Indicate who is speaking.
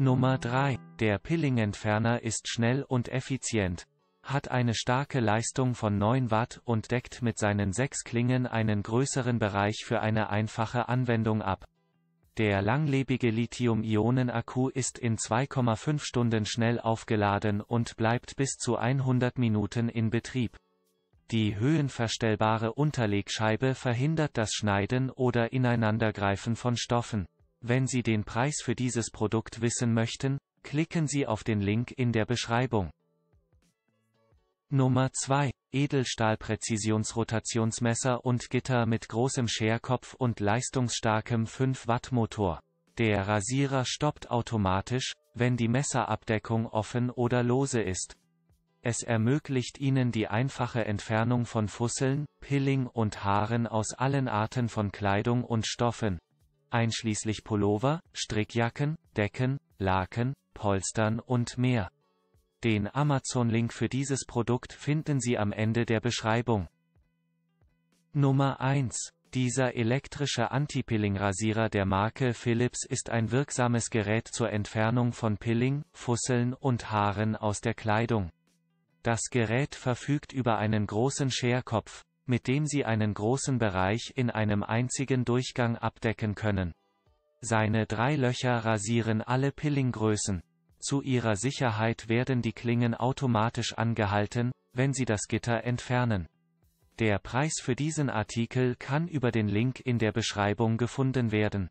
Speaker 1: Nummer 3. Der Pilling-Entferner ist schnell und effizient, hat eine starke Leistung von 9 Watt und deckt mit seinen sechs Klingen einen größeren Bereich für eine einfache Anwendung ab. Der langlebige Lithium-Ionen-Akku ist in 2,5 Stunden schnell aufgeladen und bleibt bis zu 100 Minuten in Betrieb. Die höhenverstellbare Unterlegscheibe verhindert das Schneiden oder Ineinandergreifen von Stoffen. Wenn Sie den Preis für dieses Produkt wissen möchten, klicken Sie auf den Link in der Beschreibung. Nummer 2. Edelstahl-Präzisionsrotationsmesser und Gitter mit großem Scherkopf und leistungsstarkem 5 Watt Motor. Der Rasierer stoppt automatisch, wenn die Messerabdeckung offen oder lose ist. Es ermöglicht Ihnen die einfache Entfernung von Fusseln, Pilling und Haaren aus allen Arten von Kleidung und Stoffen, einschließlich Pullover, Strickjacken, Decken, Laken, Polstern und mehr. Den Amazon-Link für dieses Produkt finden Sie am Ende der Beschreibung. Nummer 1. Dieser elektrische Anti-Pilling-Rasierer der Marke Philips ist ein wirksames Gerät zur Entfernung von Pilling, Fusseln und Haaren aus der Kleidung. Das Gerät verfügt über einen großen Scherkopf, mit dem Sie einen großen Bereich in einem einzigen Durchgang abdecken können. Seine drei Löcher rasieren alle Pillinggrößen. Zu ihrer Sicherheit werden die Klingen automatisch angehalten, wenn Sie das Gitter entfernen. Der Preis für diesen Artikel kann über den Link in der Beschreibung gefunden werden.